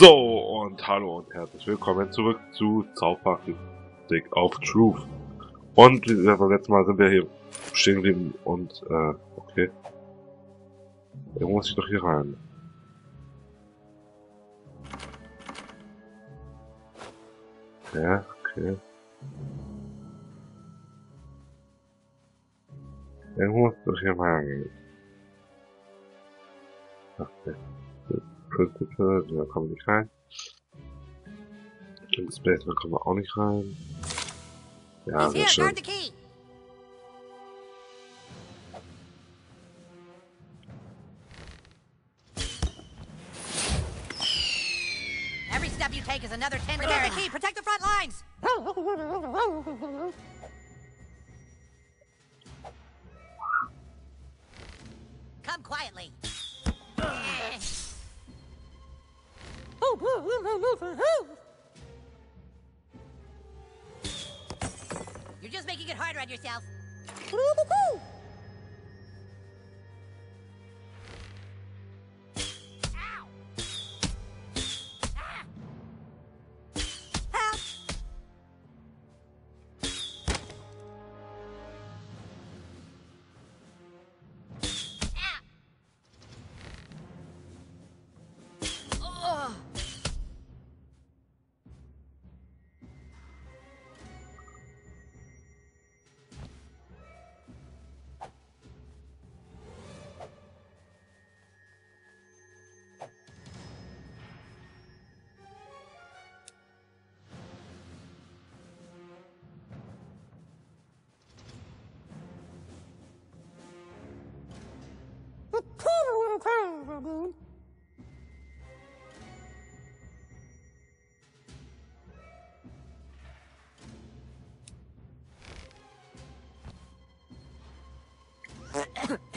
So, und hallo und herzlich willkommen zurück zu Zauberfabrik auf Truth. Und wie gesagt, beim letzten Mal sind wir hier stehen geblieben und, äh, okay. Irgendwo muss ich doch hier rein. Ja, okay. Irgendwo muss ich doch hier rein. Okay. Principal, da kommen wir nicht rein. Ins Basement kommen wir auch nicht rein. Ja, sehr schön. Guard the key. Every step you take is another ten. Protect the key. Protect the front lines. Come quietly. You're just making it harder on yourself. Ahem.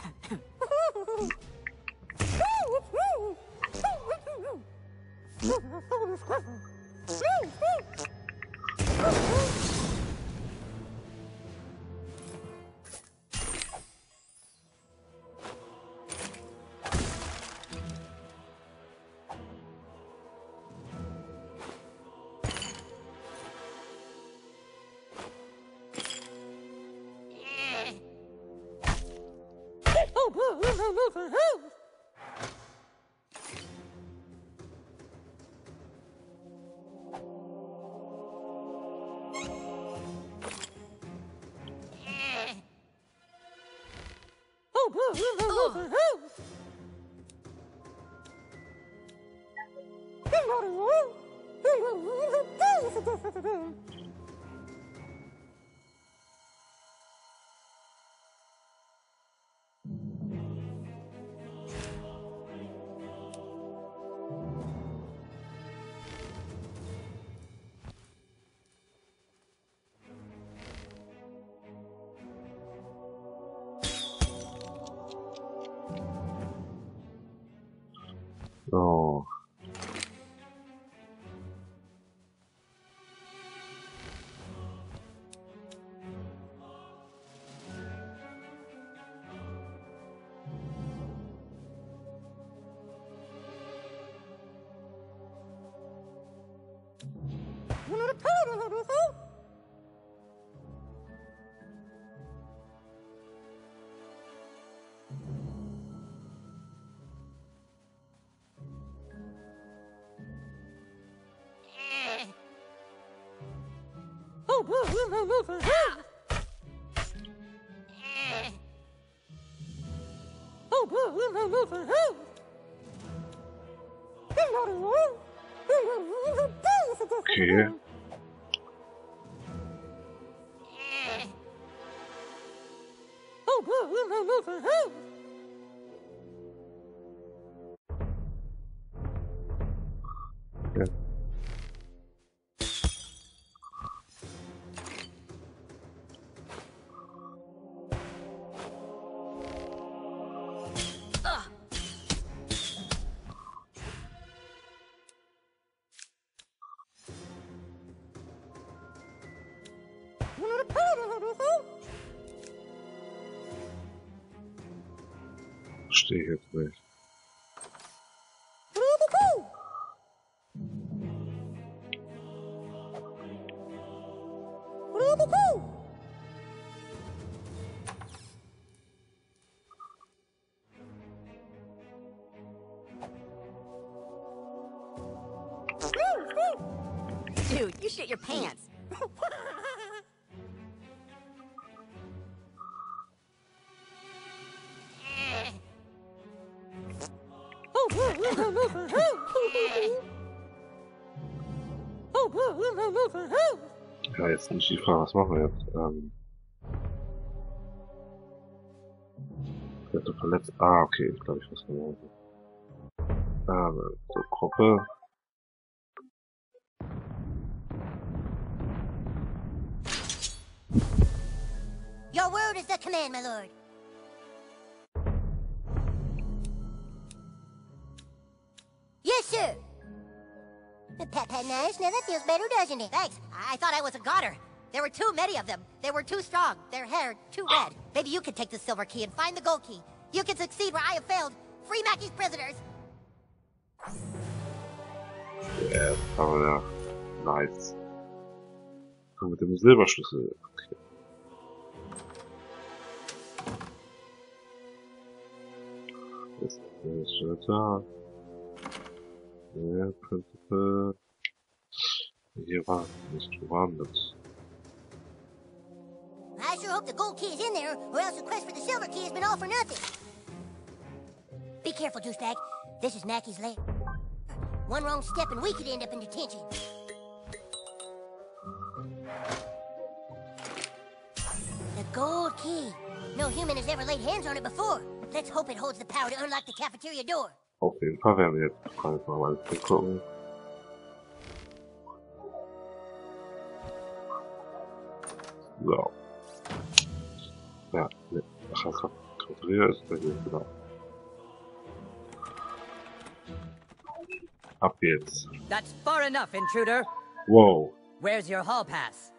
So. Okay. stay here please. Dude, you shit your pants. Ja, jetzt nicht die Frage, was machen wir jetzt? Ähm. Wird er verletzt? Ah, okay, ich glaube, ich weiß genau. Ähm, so, Gruppe. Your word is the command, my lord. Yes, sir. Pat, pat, nice. Now that feels better, doesn't it? Thanks. I thought I was a goner. There were too many of them. They were too strong. Their hair too red. Maybe you can take the silver key and find the gold key. You can succeed where I have failed. Free Mackey's prisoners. Ja, aber ja. Nice. Und mit dem Silberschlüssel. Okay. Ist ist schon da. Ja, Prinzipal. Hier war nicht woanders. I sure hope the gold key is in there, or else the quest for the silver key has been all for nothing. Be careful, douchebag. This is Mackey's lair. One wrong step and we could end up in detention. The gold key. No human has ever laid hands on it before. Let's hope it holds the power to unlock the cafeteria door. Auf jeden Fall werden wir jetzt einfach mal gucken. Ja, ist genau. Ab jetzt. That's far enough, intruder. Wow. Where's your hall pass?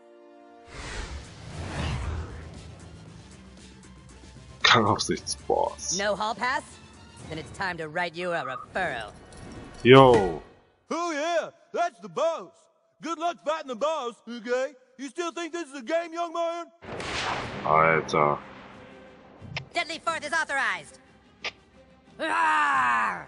Gangaufsichtsboss. No hall pass? Then it's time to write you a referral. Yo. Oh yeah, that's the boss. Good luck fighting the boss, okay? You still think this is a game, young man? Alter. Deadly Fourth is authorized. Arrgh!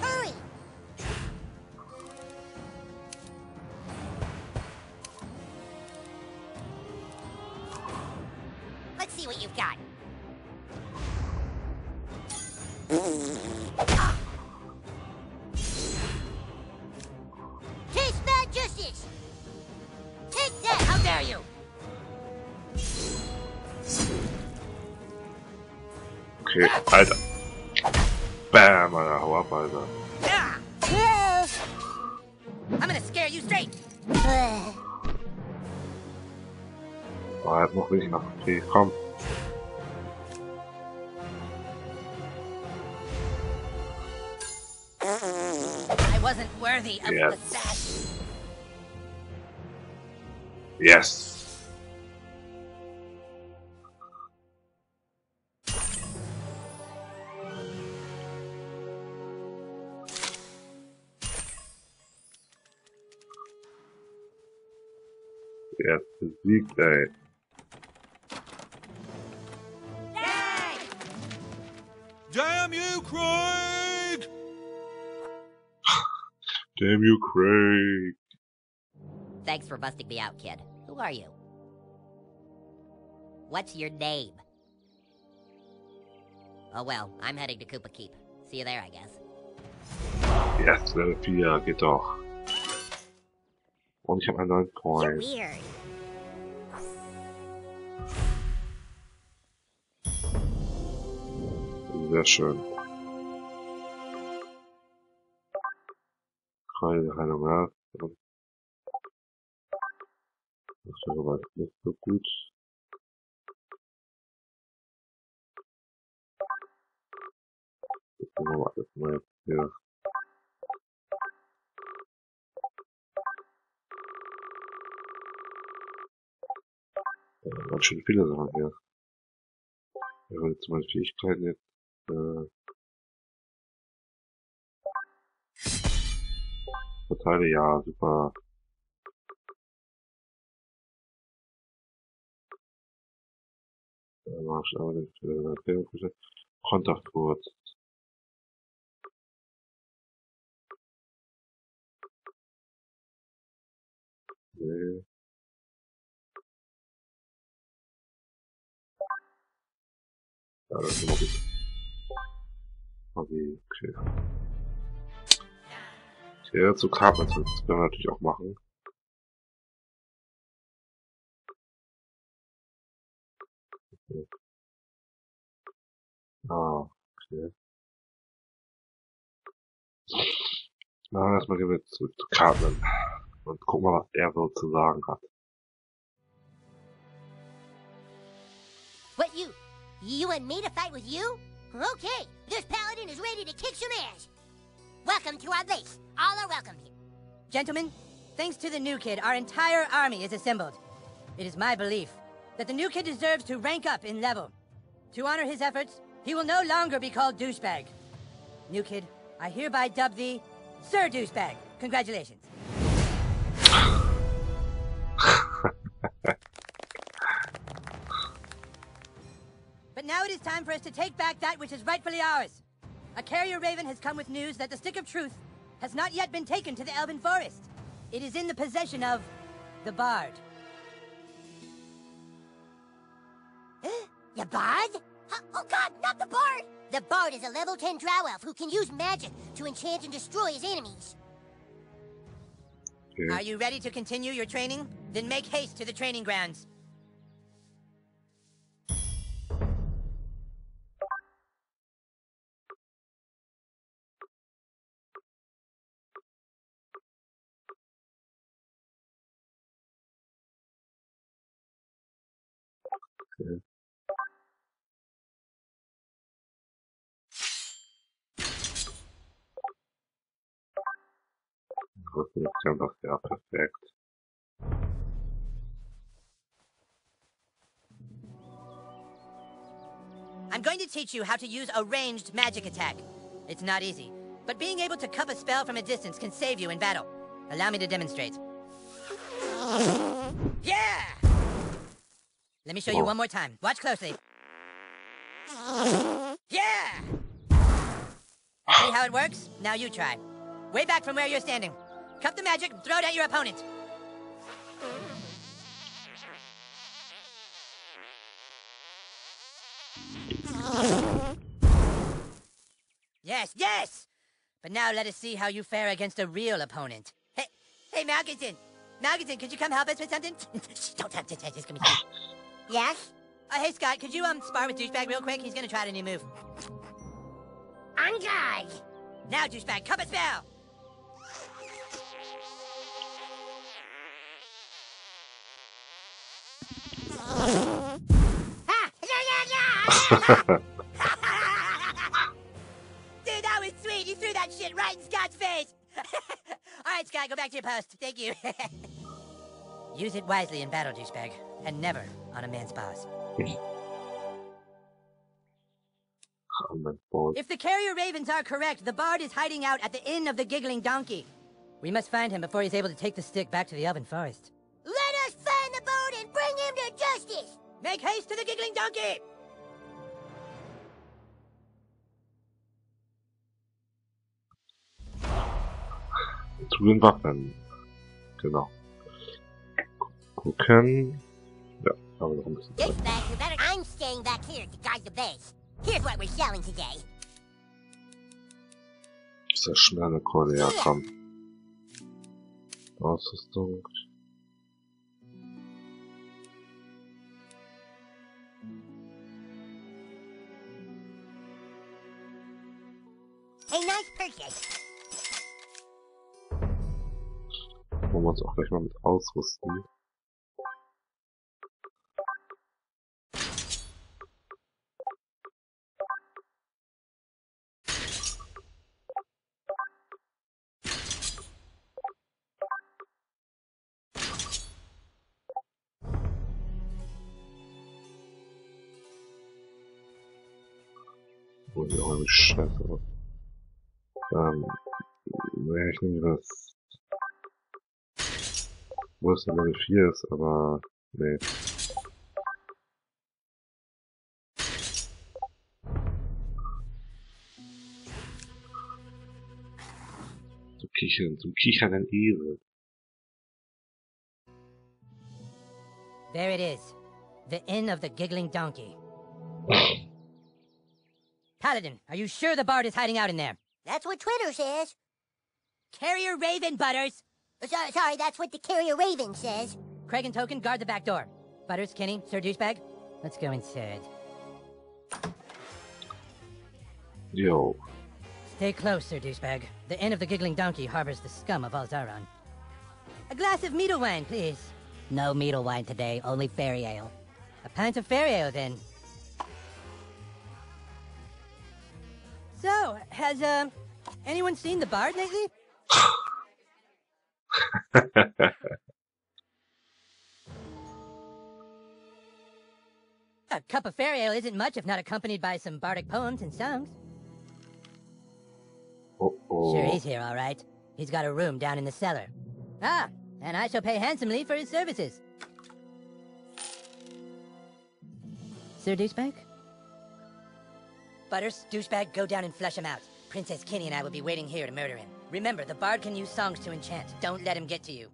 Hurry. Let's see what you've got. Bam, Alter, hau ab, Alter. I'm gonna scare you straight. Oh, er hat noch nicht nach. Okay, komm. I wasn't worthy of Yes. the sash. Yes. Ist. Yay! Damn you, Craig! Damn you, Craig. Thanks for busting me out, kid. Who are you? What's your name? Oh well, I'm heading to Kupa Keep. See you there, I guess. Yes, uh, Level 4, uh, geht doch. Und ich habe einen neuen you're weird. Sehr schön. Keine Heilung. Das wäre aber nicht so gut. Jetzt machen wir alles mal hier. Ja, ganz schön viele Sachen hier. Ja, wenn jetzt meine Fähigkeiten jetzt, äh, Verteile, ja, super. Äh, Marsch, aber nicht, äh, Kontaktwort. Nee. Ja, das ist immer gut. Okay, okay. Zu Karten, das können wir natürlich auch machen. Ah, okay. Na, erstmal gehen wir zurück zu Cartman und gucken mal, was er so zu sagen hat. What you? You want me to fight with you? Okay, this paladin is ready to kick some ass. Welcome to our base. All are welcome here. Gentlemen, thanks to the new kid, our entire army is assembled. It is my belief that the new kid deserves to rank up in level. To honor his efforts, he will no longer be called douchebag. New kid, I hereby dub thee Sir Douchebag. Congratulations. is time for us to take back that which is rightfully ours. A carrier raven has come with news that the Stick of Truth has not yet been taken to the Elven Forest. It is in the possession of the Bard. The Bard? Oh god, not the Bard! The Bard is a level 10 drow elf who can use magic to enchant and destroy his enemies. Okay. Are you ready to continue your training? Then make haste to the training grounds. Doch ja perfekt. I'm going to teach you how to use a ranged magic attack. It's not easy, but being able to cup a spell from a distance can save you in battle. Allow me to demonstrate. Yeah! Let me show you one more time. Watch closely. Yeah! Ah. See how it works? Now you try. Way back from where you're standing. Cup the magic, and throw it at your opponent. Yes, yes! But now let us see how you fare against a real opponent. Hey, hey, Malkinson! Malkinson, could you come help us with something? Shh, Don't touch it, it's gonna be Yes? Uh, hey, Scott, could you, um, spar with Douchebag real quick? He's gonna try a new move. On guard! Now, Douchebag, cup a spell! Dude, that was sweet! You threw that shit right in Scott's face! Alright, Scott, go back to your post. Thank you. Use it wisely in battle, Douchebag, and never on a man's boss. Oh. If the carrier ravens are correct, the bard is hiding out at the Inn of the Giggling Donkey. We must find him before he's able to take the stick back to the Elven Forest. Let us find the bard and bring him to justice! Make haste to the Giggling Donkey! Zu den Waffen. Genau. Gucken. Ja, haben wir noch ein bisschen Zeit. I'm staying back here to guard the base. Here's what we're selling today. Sehr schnelle Kohle, ja, komm. Ausrüstung. Wollen wir uns auch gleich mal mit ausrüsten. Wo die auch irgendwie scheiße aus. Naja, ich nehme das. Wo es Level 4 ist, aber, nee. Zum Kichern, zum Kichern Esel. There it is. The Inn of the Giggling Donkey. Paladin, are you sure the bard is hiding out in there? That's what Twitter says. Carrier Raven, Butters! Uh, Sorry, sorry, that's what the carrier Raven says. Craig and Token, guard the back door. Butters, Kenny, Sir Douchebag, let's go inside. Yo. Stay close, Sir Douchebag. The Inn of the Giggling Donkey harbors the scum of Alzaron. A glass of meadle wine, please. No meadle wine today, only fairy ale. A pint of fairy ale, then. So, has, uh, anyone seen the bard lately? A cup of fairy ale isn't much if not accompanied by some bardic poems and songs. Oh oh. Sure, he's here, all right. He's got a room down in the cellar. Ah, and I shall pay handsomely for his services. Sir Douchebag? Butters, Douchebag, go down and flush him out. Princess Kenny and I will be waiting here to murder him. Remember, the bard can use songs to enchant. Don't let him get to you.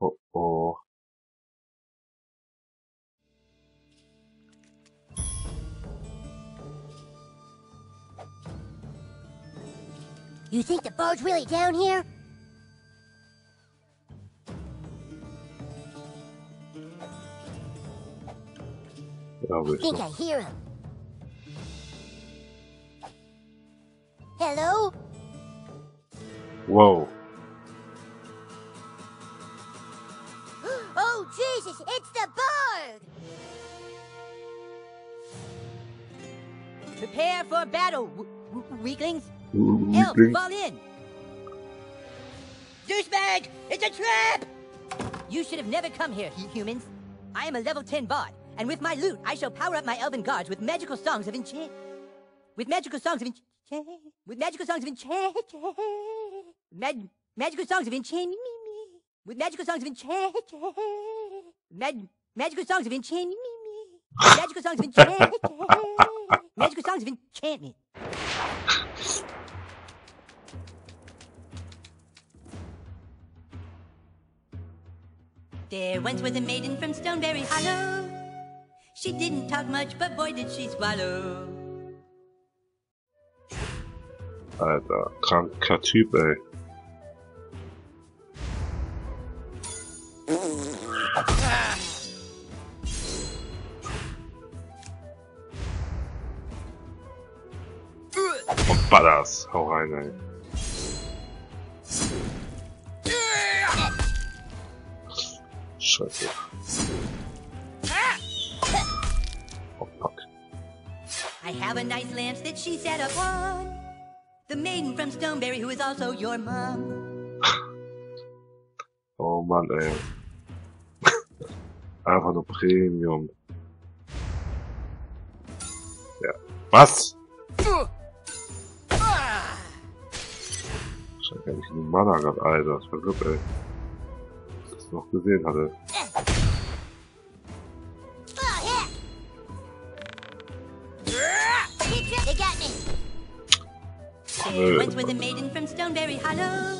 Oh oh. You think the bard's really down here? I think. I hear him. Hello? Whoa. Oh, Jesus, it's the bird! Prepare for battle, weaklings. Help, fall in. Douchebag, it's a trap! You should have never come here, humans. I am a level 10 bard, and with my loot, I shall power up my elven guards with magical songs of enchant. With magical songs of enchant. With magical songs of enchant. Mag- magical songs of enchant. With magical songs of enchant. Mag- magical songs of enchant. Magical songs of enchant. Magical songs of enchantment. There once was a maiden from Stoneberry Hollow. She didn't talk much, but boy did she swallow. Alter, kranker Typ, ey. Und Badass, hau rein, ey. Scheiße. I have a nice lance that she set up on. The maiden from Stoneberry, who is also your mom. Oh man, ey. Einfach nur Premium. Ja. Was? Hab gar nicht den Mana gehabt, Alter. Ich verwirrt, ey. Dass ich das noch gesehen hatte. Stoneberry Hollow.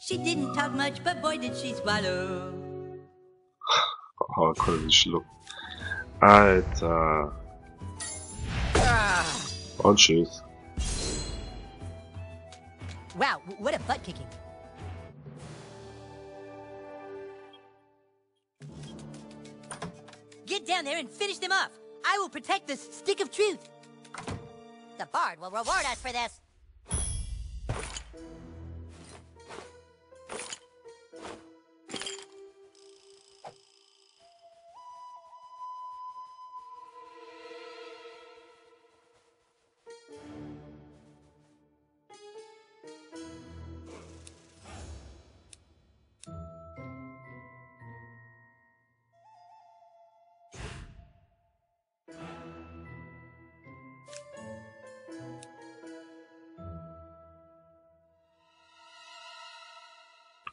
She didn't talk much, but boy did she swallow. Oh, konnte nicht schlucken. Alter. Und tschüss. Wow, what a butt kicking. Get down there and finish them off. I will protect the stick of truth. The bard will reward us for this.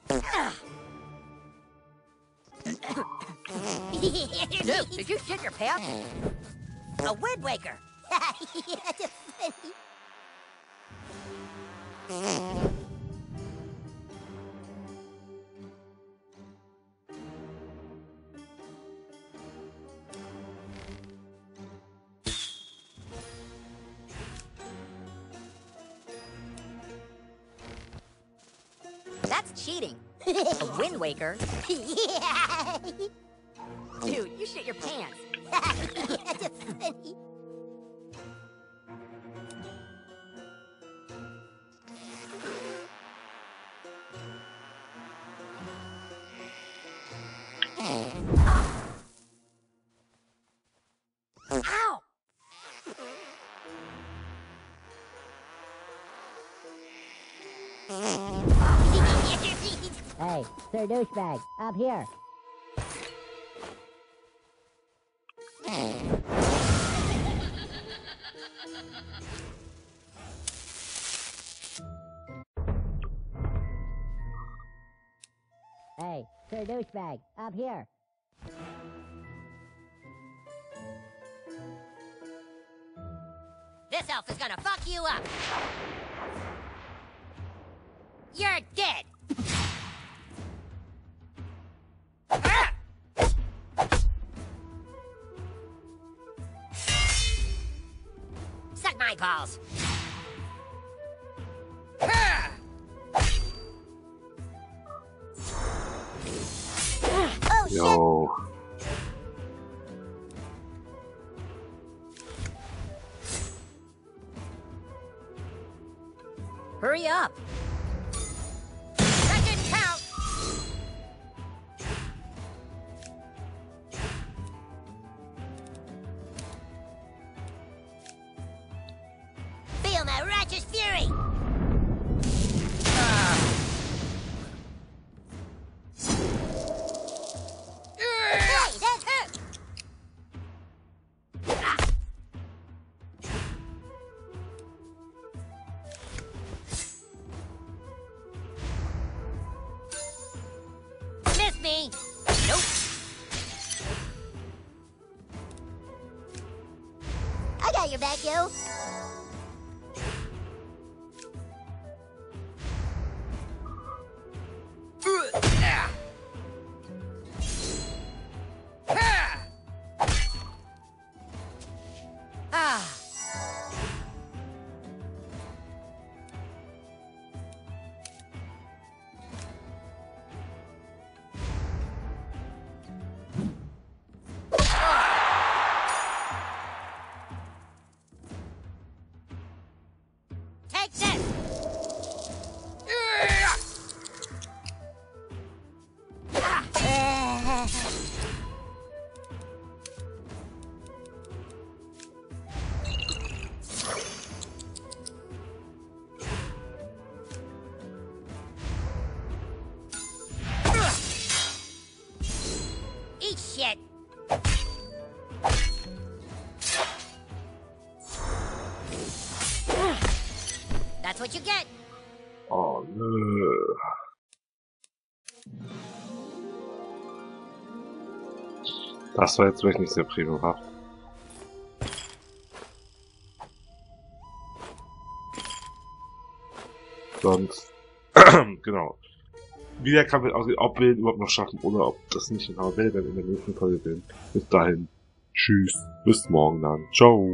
Dude, did you shit your pants? A wind waker. that's cheating. A wind waker? yeah. Dude, you shit your pants. that's funny. Sir Douchebag, up here. Hey, Sir Douchebag, up here. This elf is gonna fuck you up. You're dead. Suck my. Ah! Oh, shit! Yo. Hurry up. Your back, yo. That's what you get. Oh, nö. Das war jetzt wirklich nicht sehr premiumhaft. Sonst, genau. Wie der Kampf aussieht, ob wir ihn überhaupt noch schaffen oder ob das nicht genau will, dann in der nächsten Folge sehen. Bis dahin. Tschüss. Bis morgen dann. Ciao.